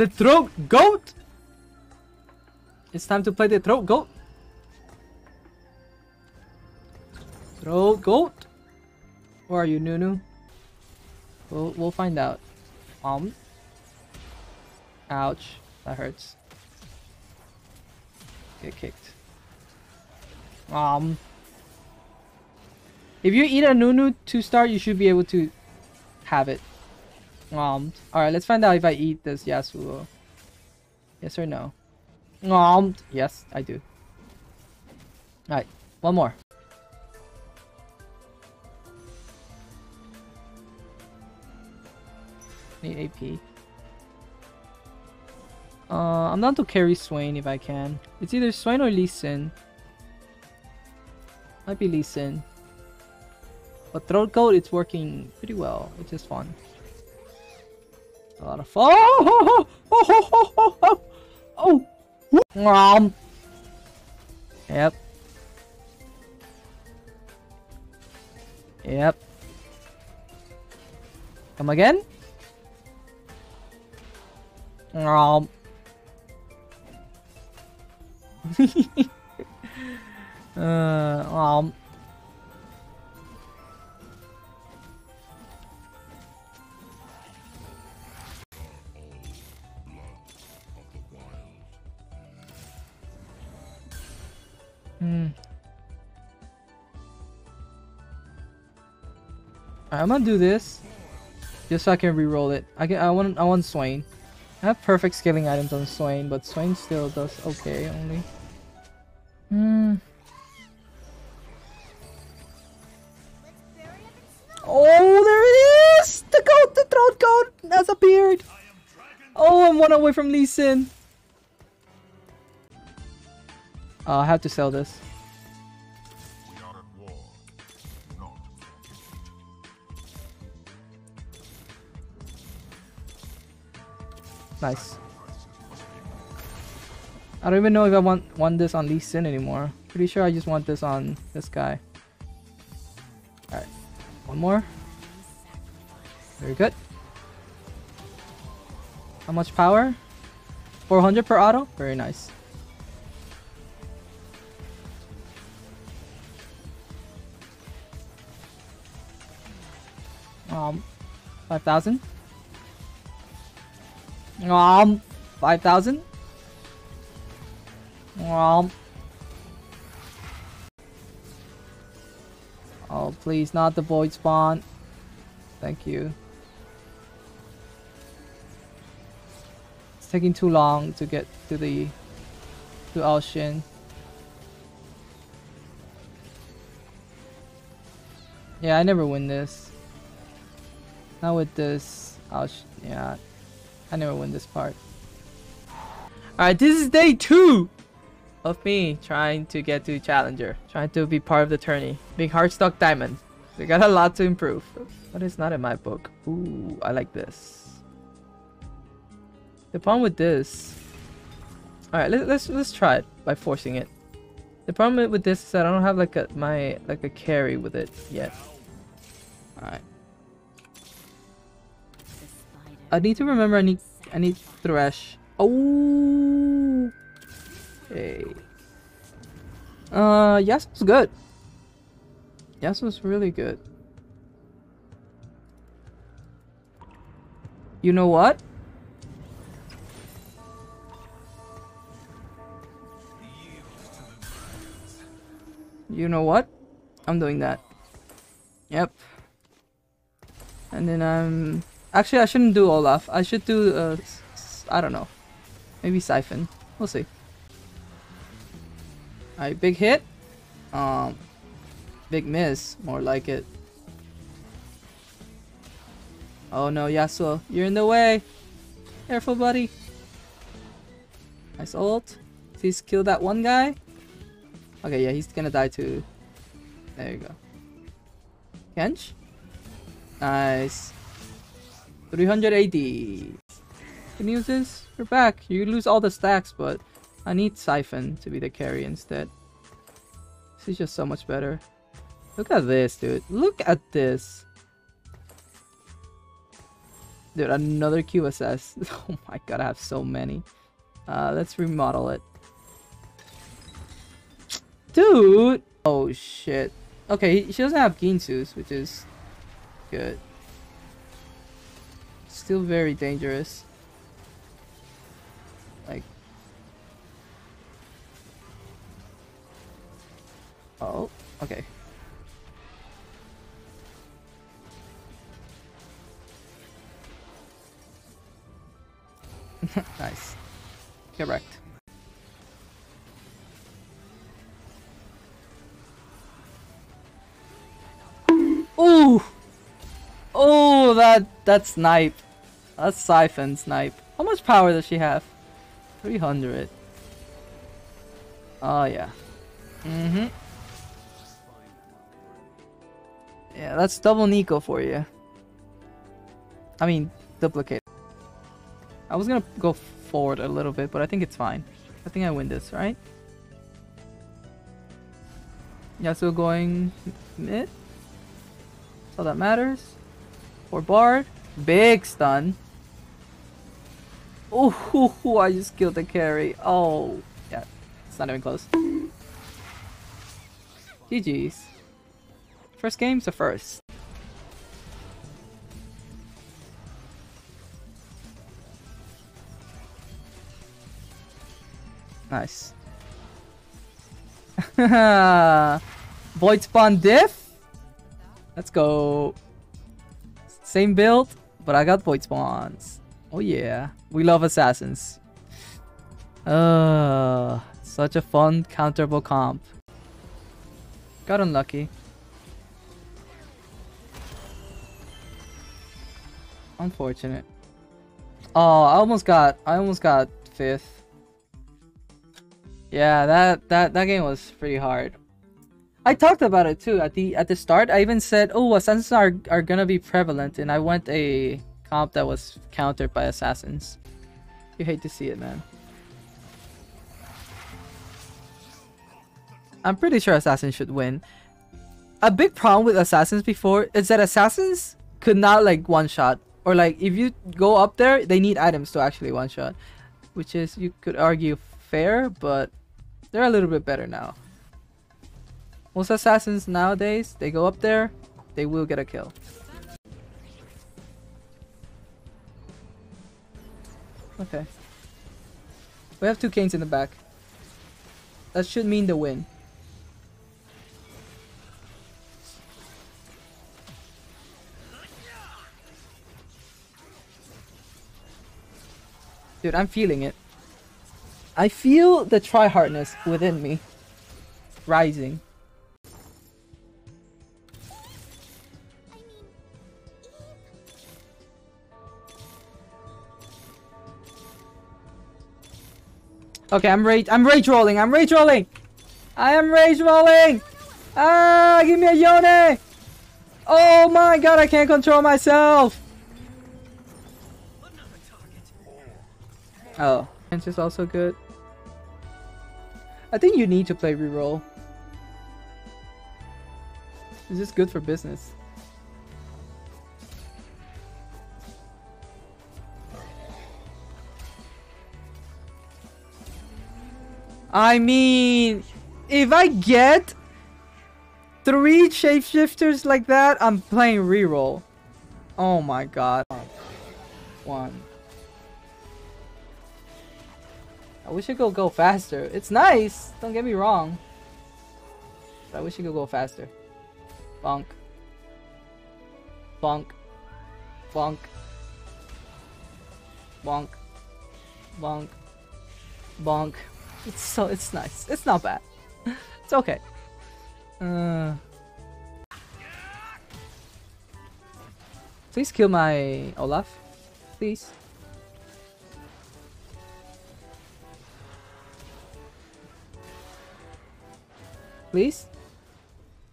The throat goat! It's time to play the throat goat. Throat goat? Where are you, Nunu? We'll, we'll find out. Um. Ouch. That hurts. Get kicked. Um. If you eat a Nunu to start, you should be able to have it. Um. Alright, let's find out if I eat this Yasuo. Yes or no? Um. Yes, I do. Alright, one more. Need AP. Uh, I'm down to carry Swain if I can. It's either Swain or Lee Sin. Might be Lee Sin. But Throat Coat, it's working pretty well, which is fun. A lot of fun. Oh! Oh! Oh! Oh! Oh! oh. oh. Yep. Yep. Come again? Um. uh, um. Hmm. I'm gonna do this just so I can re-roll it. I can. I want. I want Swain. I have perfect scaling items on Swain, but Swain still does okay only. Hmm. Oh, there it is! The goat, the throat goat has appeared! Oh, I'm one away from Lee Sin. Uh, I have to sell this. Nice. I don't even know if I want want this on Lee Sin anymore. Pretty sure I just want this on this guy. Alright. One more. Very good. How much power? 400 per auto? Very nice. Um, 5,000? Um, 5,000? Um. Oh, please, not the void spawn. Thank you. It's taking too long to get to the to Ocean. Yeah, I never win this. Not with this. Ocean. Yeah, I never win this part. Alright, this is day two of me trying to get to Challenger. Trying to be part of the tourney. Being hardstuck Diamond. We got a lot to improve. But it's not in my book. Ooh, I like this. The problem with this... Alright, let, let's let's try it by forcing it. The problem with this is that I don't have like a my like a carry with it yet. Alright. I need to remember I need I need Thresh. Oh Hey. Uh Yasuo's good. Yasuo's really good. You know what? You know what? I'm doing that. Yep. And then I'm... Actually, I shouldn't do Olaf. I should do, uh, I don't know. Maybe Sy'fen. We'll see. Alright, big hit. Um, big miss. More like it. Oh no, Yasuo. You're in the way. Careful, buddy. Nice ult. Please kill that one guy. Okay, yeah, he's gonna die too. There you go. Kench? Nice. 300 AD. Good news is, you're back. You lose all the stacks, but I need Sy'fen to be the carry instead. This is just so much better. Look at this, dude. Look at this. Dude, another QSS. Oh my god, I have so many. Uh, let's remodel it. Dude! Oh shit. Okay, she doesn't have Guinsoo's, which is good. Still very dangerous. Like... Oh, okay. nice. Correct. Ooh! Oh, that that snipe. That's Sy'fen snipe. How much power does she have? 300. Oh, yeah. Mm-hmm. Yeah, that's double Neeko for you. I mean, duplicate. I was gonna go forward a little bit, but I think it's fine. I think I win this, right? Yasuo going mid. All that matters. For Bard. Big stun. Oh, I just killed the carry. Oh, yeah. It's not even close. GG's. First game's the first. Nice. Void spawn diff? Let's go. Same build, but I got void spawns. Oh yeah. We love assassins. Uh, such a fun counterable comp. Got unlucky. Unfortunate. Oh, I almost got I almost got fifth. Yeah, that that that game was pretty hard. I talked about it too at the at the start. I even said, "Oh, assassins are are gonna be prevalent," and I went a comp that was countered by assassins. You hate to see it, man. I'm pretty sure assassins should win. A big problem with assassins before is that assassins could not like one shot or like if you go up there, they need items to actually one shot, which is you could argue fair, but they're a little bit better now. Most assassins nowadays, they go up there, they will get a kill. Okay. We have two canes in the back. That should mean the win. Dude, I'm feeling it. I feel the tryhardness within me rising. Okay, I'm rage I'm rage rolling. I'm rage rolling. I am rage rolling. Ah, give me a yone. Oh my god, I can't control myself. Oh, it's is also good. I think you need to play reroll. It's just good for business. I mean, if I get three shapeshifters like that, I'm playing reroll. Oh my god. One. I wish it could go faster. It's nice, don't get me wrong. But I wish it could go faster. Bonk. Bonk. Bonk. Bonk. Bonk. Bonk. It's so it's nice. It's not bad. it's okay. Uh Please kill my Olaf. Please. Please?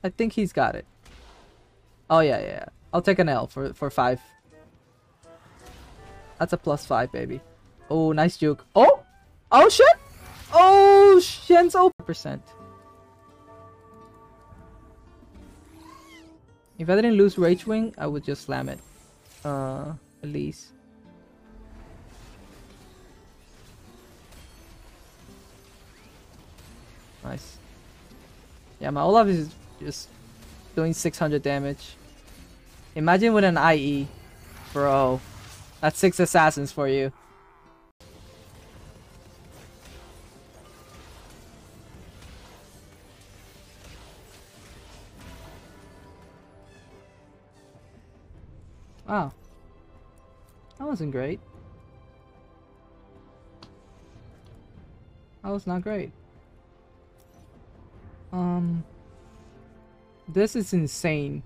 I think he's got it. Oh yeah, yeah. I'll take an L for for five. That's a plus five, baby. Oh, nice juke. Oh! Oh shit! Oh, Shen's percent. If I didn't lose Rage Wing, I would just slam it. Uh, At least. Nice. Yeah, my Olaf is just doing 600 damage. Imagine with an IE. Bro. That's six assassins for you. Wasn't great. That was not great. Um... This is insane.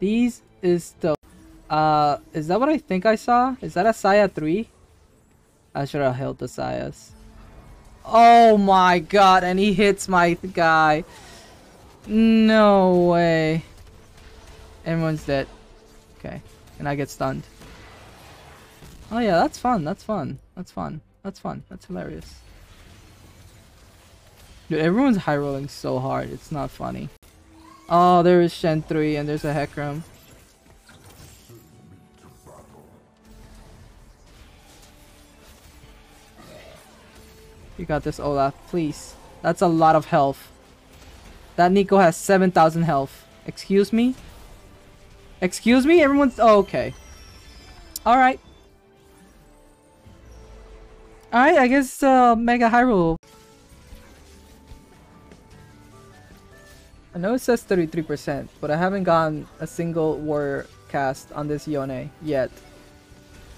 These is the... Uh, is that what I think I saw? Is that a Xayah 3? I should have held the Xayahs. Oh my god, and he hits my guy. No way. Everyone's dead. Okay, and I get stunned. Oh yeah, that's fun, that's fun, that's fun, that's fun, that's hilarious. Dude, everyone's high rolling so hard, it's not funny. Oh, there is Shen 3 and there's a Hecarim. You got this, Olaf, please. That's a lot of health. That Neeko has 7,000 health. Excuse me? Excuse me? Everyone's... Oh, okay. Alright. Alright, I guess uh, Mega Hyrule I know it says 33%, but I haven't gotten a single warrior cast on this Yone yet.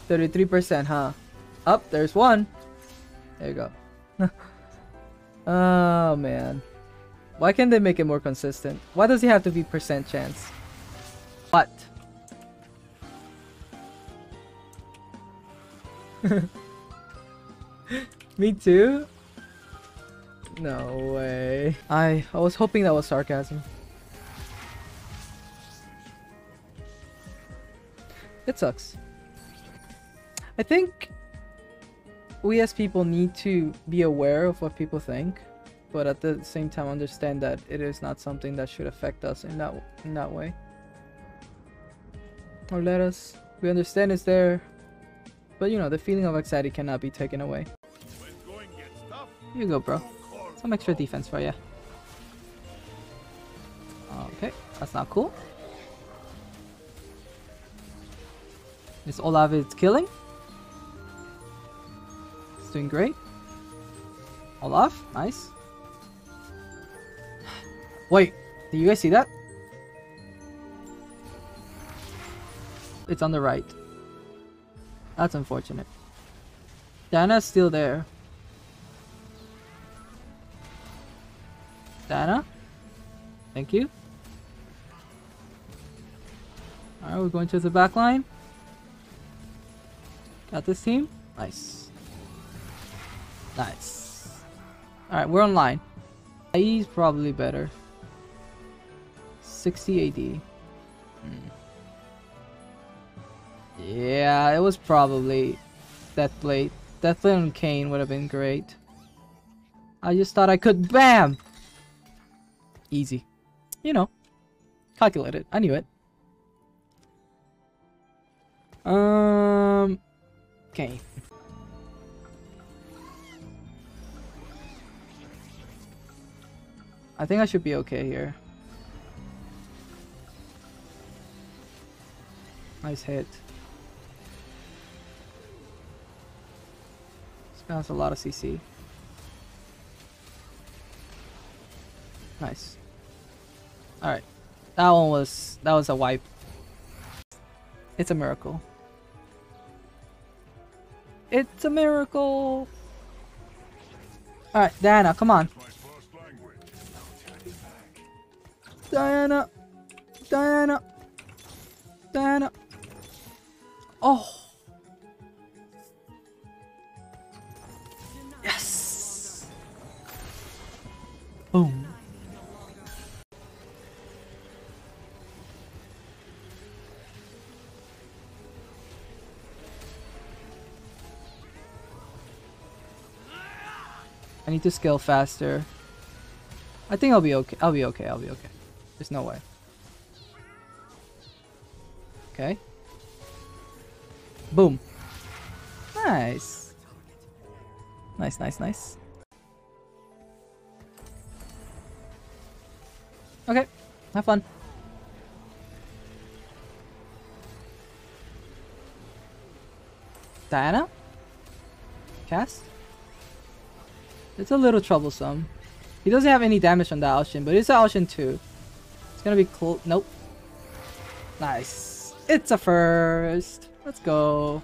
33%, huh? Up, oh, there's one. There you go. oh, man. Why can't they make it more consistent? Why does it have to be percent chance? What? Me too? No way. I I was hoping that was sarcasm. It sucks. I think we as people need to be aware of what people think, but at the same time understand that it is not something that should affect us in that in that way. Or let us we understand it's there, but you know the feeling of anxiety cannot be taken away. Here you go, bro. Some extra defense for you. Okay, that's not cool. This Olaf is killing. It's doing great. Olaf, nice. Wait, did you guys see that? It's on the right. That's unfortunate. Diana's still there. Diana. Thank you. Alright, we're going to the back line. Got this team. Nice. Nice. Alright, we're online. He's probably better. 60 AD. Hmm. Yeah, it was probably Deathblade. Deathblade and Kayn would have been great. I just thought I could BAM! Easy. You know. Calculated. I knew it. Um. Okay. I think I should be okay here. Nice hit. This a lot of CC. Nice. Alright. That one was... That was a wipe. It's a miracle. It's a miracle! Alright, Diana, come on. Diana! Diana! Diana! Oh! Yes! Need to scale faster. I think I'll be okay. I'll be okay. I'll be okay. There's no way. Okay. Boom. Nice. Nice, nice, nice. Okay, have fun. Diana? Cast? It's a little troublesome. He doesn't have any damage on the Alshin, but it's an Alshin too. It's gonna be cool. Nope. Nice. It's a first. Let's go.